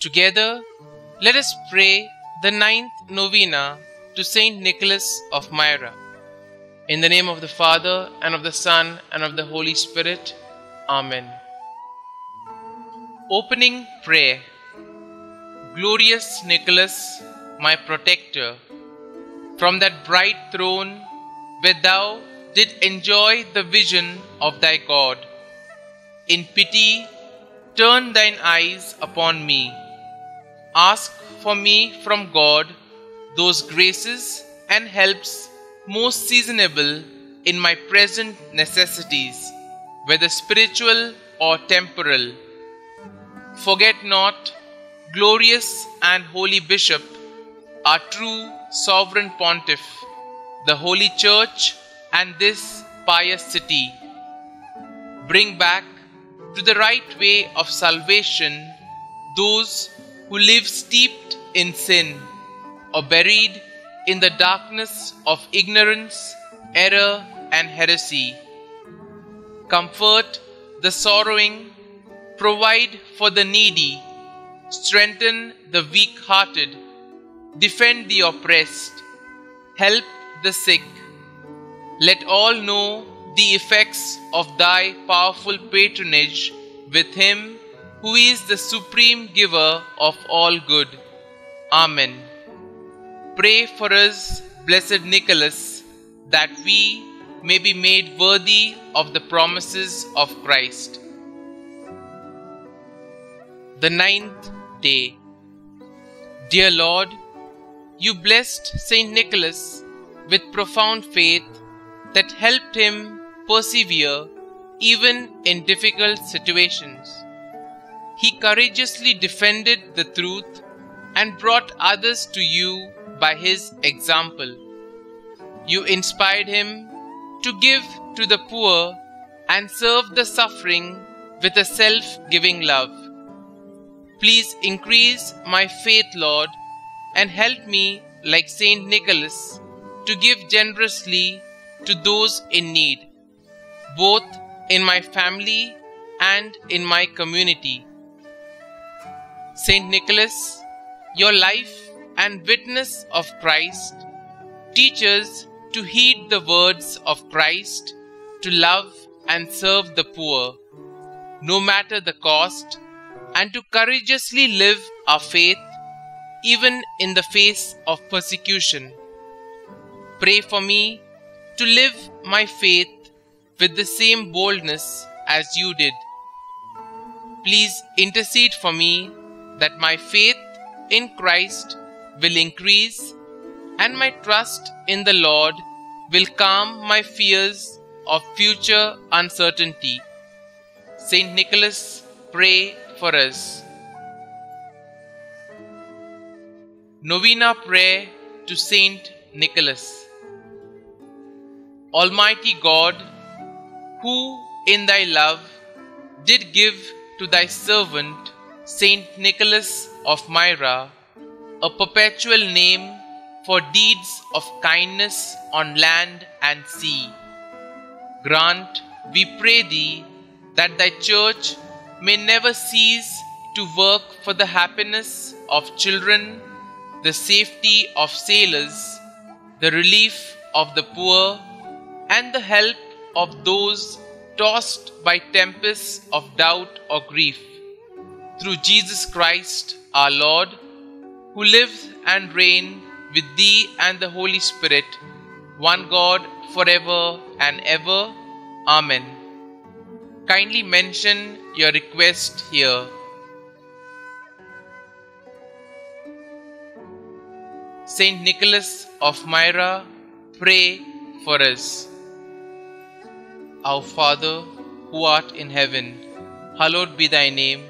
Together, let us pray the ninth novena to Saint Nicholas of Myra. In the name of the Father, and of the Son, and of the Holy Spirit. Amen. Opening Prayer Glorious Nicholas, my protector, from that bright throne where thou did enjoy the vision of thy God, in pity turn thine eyes upon me. Ask for me from God those graces and helps most seasonable in my present necessities, whether spiritual or temporal. Forget not, glorious and holy Bishop, our true sovereign pontiff, the Holy Church, and this pious city. Bring back to the right way of salvation those who live steeped in sin or buried in the darkness of ignorance, error, and heresy. Comfort the sorrowing, provide for the needy, strengthen the weak hearted, defend the oppressed, help the sick. Let all know the effects of thy powerful patronage with him who is the supreme giver of all good. Amen. Pray for us, blessed Nicholas, that we may be made worthy of the promises of Christ. The ninth day. Dear Lord, you blessed Saint Nicholas with profound faith that helped him persevere even in difficult situations. He courageously defended the truth and brought others to you by his example. You inspired him to give to the poor and serve the suffering with a self giving love. Please increase my faith, Lord, and help me, like Saint Nicholas, to give generously to those in need, both in my family and in my community. Saint Nicholas, your life and witness of Christ teach us to heed the words of Christ, to love and serve the poor, no matter the cost, and to courageously live our faith even in the face of persecution. Pray for me to live my faith with the same boldness as you did. Please intercede for me that my faith in Christ will increase and my trust in the Lord will calm my fears of future uncertainty. Saint Nicholas, pray for us. Novena Prayer to Saint Nicholas. Almighty God, who in thy love did give to thy servant Saint Nicholas of Myra a perpetual name for deeds of kindness on land and sea. Grant, we pray thee, that thy church may never cease to work for the happiness of children, the safety of sailors, the relief of the poor, and the help of those tossed by tempests of doubt or grief. Through Jesus Christ our Lord, who lives and reigns with thee and the Holy Spirit, one God forever and ever. Amen. Kindly mention your request here. Saint Nicholas of Myra, pray for us. Our Father, who art in heaven, hallowed be thy name.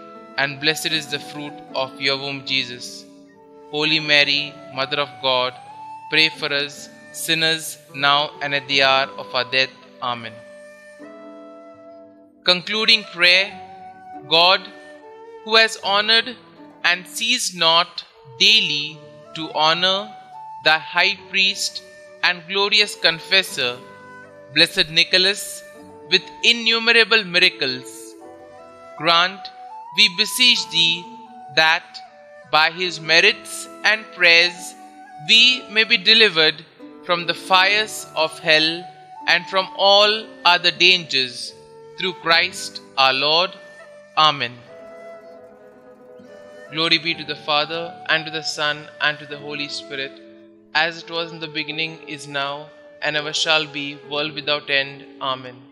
and blessed is the fruit of your womb, Jesus. Holy Mary, Mother of God, pray for us, sinners, now and at the hour of our death. Amen. Concluding prayer God, who has honored and ceased not daily to honor the high priest and glorious confessor, Blessed Nicholas, with innumerable miracles, grant, we beseech thee, that by his merits and prayers we may be delivered from the fires of hell and from all other dangers through Christ our Lord. Amen. Glory be to the Father, and to the Son, and to the Holy Spirit, as it was in the beginning, is now, and ever shall be, world without end. Amen.